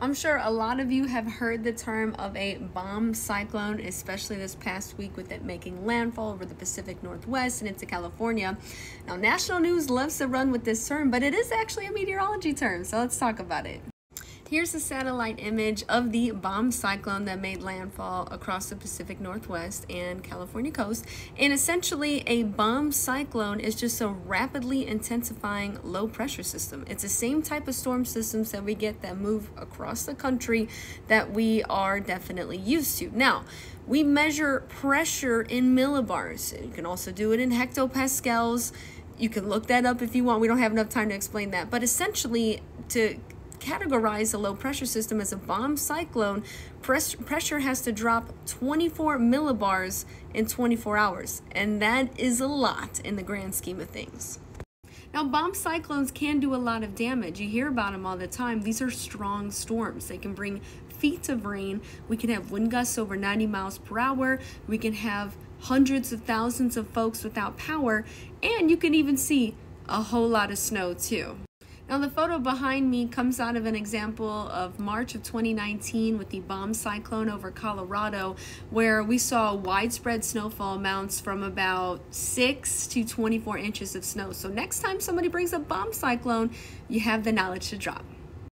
I'm sure a lot of you have heard the term of a bomb cyclone, especially this past week with it making landfall over the Pacific Northwest and into California. Now, national news loves to run with this term, but it is actually a meteorology term, so let's talk about it. Here's a satellite image of the bomb cyclone that made landfall across the Pacific Northwest and California coast. And essentially, a bomb cyclone is just a rapidly intensifying low pressure system. It's the same type of storm systems that we get that move across the country that we are definitely used to. Now, we measure pressure in millibars. You can also do it in hectopascals. You can look that up if you want. We don't have enough time to explain that. But essentially, to categorize a low pressure system as a bomb cyclone, press, pressure has to drop 24 millibars in 24 hours. And that is a lot in the grand scheme of things. Now, bomb cyclones can do a lot of damage. You hear about them all the time. These are strong storms. They can bring feet of rain. We can have wind gusts over 90 miles per hour. We can have hundreds of thousands of folks without power. And you can even see a whole lot of snow, too. Now the photo behind me comes out of an example of March of 2019 with the bomb cyclone over Colorado where we saw widespread snowfall amounts from about 6 to 24 inches of snow. So next time somebody brings a bomb cyclone, you have the knowledge to drop.